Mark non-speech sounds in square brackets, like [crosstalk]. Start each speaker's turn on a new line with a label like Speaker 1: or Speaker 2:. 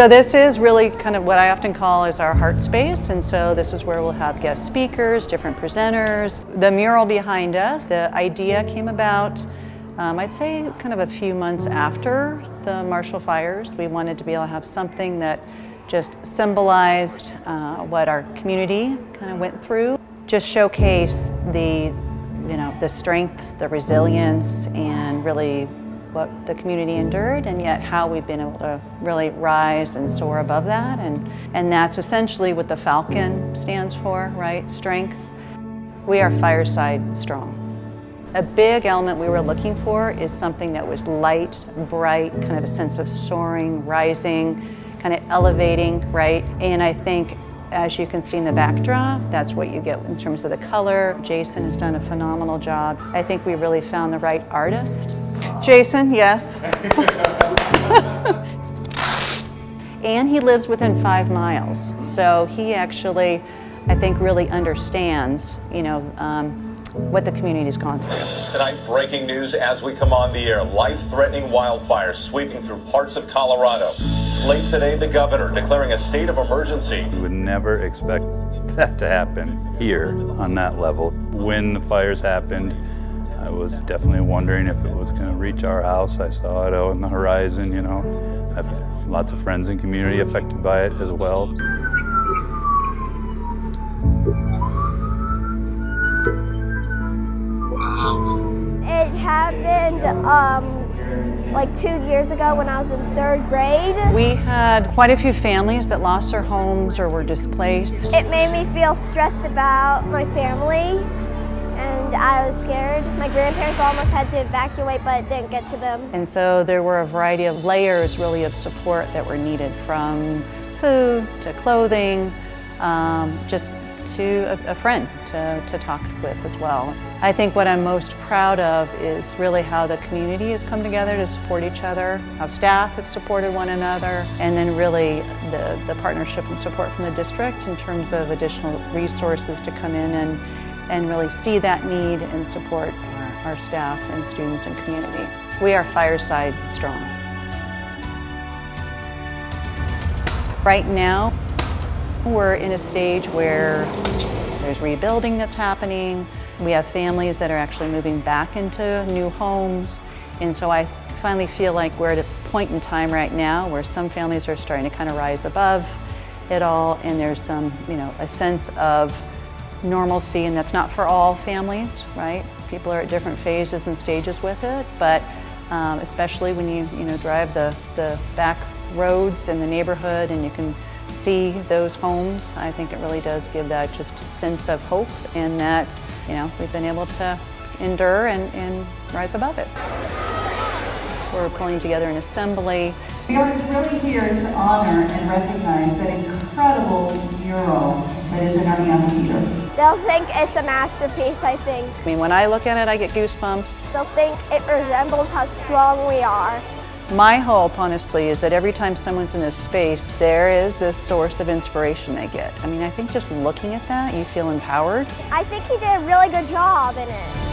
Speaker 1: So this is really kind of what I often call is our heart space, and so this is where we'll have guest speakers, different presenters. The mural behind us, the idea came about, um, I'd say kind of a few months after the Marshall fires. We wanted to be able to have something that just symbolized uh, what our community kind of went through. Just showcase the, you know, the strength, the resilience, and really what the community endured and yet how we've been able to really rise and soar above that and and that's essentially what the falcon stands for right strength we are fireside strong a big element we were looking for is something that was light bright kind of a sense of soaring rising kind of elevating right and i think as you can see in the backdrop, that's what you get in terms of the color. Jason has done a phenomenal job. I think we really found the right artist. Jason, yes. [laughs] and he lives within five miles. So he actually, I think, really understands, you know, um, what the community's gone through.
Speaker 2: Tonight, breaking news as we come on the air. Life-threatening wildfires sweeping through parts of Colorado. Late today, the governor declaring a state of emergency.
Speaker 3: We would never expect that to happen here on that level. When the fires happened, I was definitely wondering if it was going to reach our house. I saw it out on the horizon, you know. I have lots of friends and community affected by it as well. Wow.
Speaker 4: It happened um, like two years ago when I was in third grade.
Speaker 1: We had quite a few families that lost their homes or were displaced.
Speaker 4: It made me feel stressed about my family and I was scared. My grandparents almost had to evacuate but it didn't get to them.
Speaker 1: And so there were a variety of layers really of support that were needed from food to clothing, um, just to a, a friend to, to talk with as well. I think what I'm most proud of is really how the community has come together to support each other, how staff have supported one another, and then really the, the partnership and support from the district in terms of additional resources to come in and, and really see that need and support our, our staff and students and community. We are fireside strong. Right now, we're in a stage where there's rebuilding that's happening. We have families that are actually moving back into new homes. And so I finally feel like we're at a point in time right now where some families are starting to kind of rise above it all and there's some, you know, a sense of normalcy and that's not for all families, right? People are at different phases and stages with it, but um, especially when you, you know, drive the, the back roads in the neighborhood and you can see those homes, I think it really does give that just sense of hope and that, you know, we've been able to endure and, and rise above it. We're pulling together an assembly.
Speaker 5: We are really here to honor and recognize that incredible mural that is in our amphitheater.
Speaker 4: They'll think it's a masterpiece, I think.
Speaker 1: I mean, when I look at it, I get goosebumps.
Speaker 4: They'll think it resembles how strong we are.
Speaker 1: My hope, honestly, is that every time someone's in this space, there is this source of inspiration they get. I mean, I think just looking at that, you feel empowered.
Speaker 4: I think he did a really good job in it.